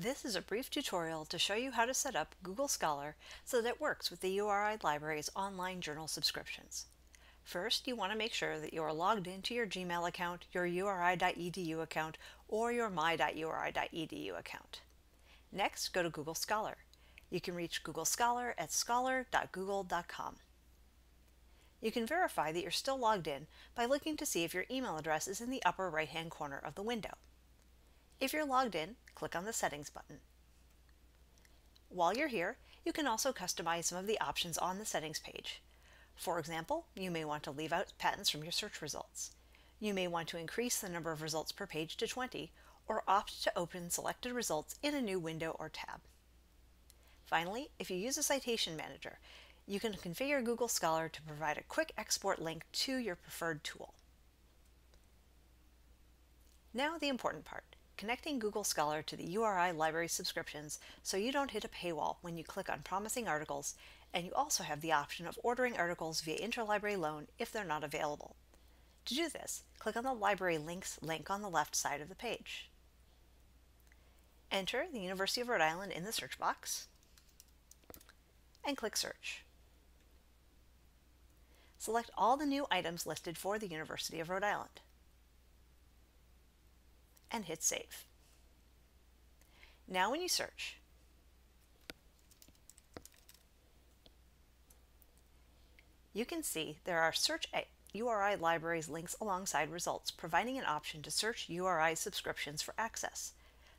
This is a brief tutorial to show you how to set up Google Scholar so that it works with the URI Library's online journal subscriptions. First, you want to make sure that you are logged into your Gmail account, your URI.edu account, or your my.uri.edu account. Next, go to Google Scholar. You can reach Google Scholar at scholar.google.com. You can verify that you're still logged in by looking to see if your email address is in the upper right-hand corner of the window. If you're logged in, click on the Settings button. While you're here, you can also customize some of the options on the settings page. For example, you may want to leave out patents from your search results. You may want to increase the number of results per page to 20, or opt to open selected results in a new window or tab. Finally, if you use a citation manager, you can configure Google Scholar to provide a quick export link to your preferred tool. Now the important part connecting Google Scholar to the URI library subscriptions so you don't hit a paywall when you click on promising articles, and you also have the option of ordering articles via interlibrary loan if they're not available. To do this, click on the Library Links link on the left side of the page. Enter the University of Rhode Island in the search box, and click Search. Select all the new items listed for the University of Rhode Island. And hit save. Now when you search, you can see there are search URI libraries links alongside results, providing an option to search URI subscriptions for access.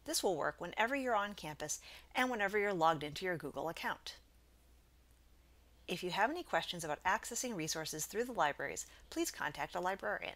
This will work whenever you're on campus and whenever you're logged into your Google account. If you have any questions about accessing resources through the libraries, please contact a librarian.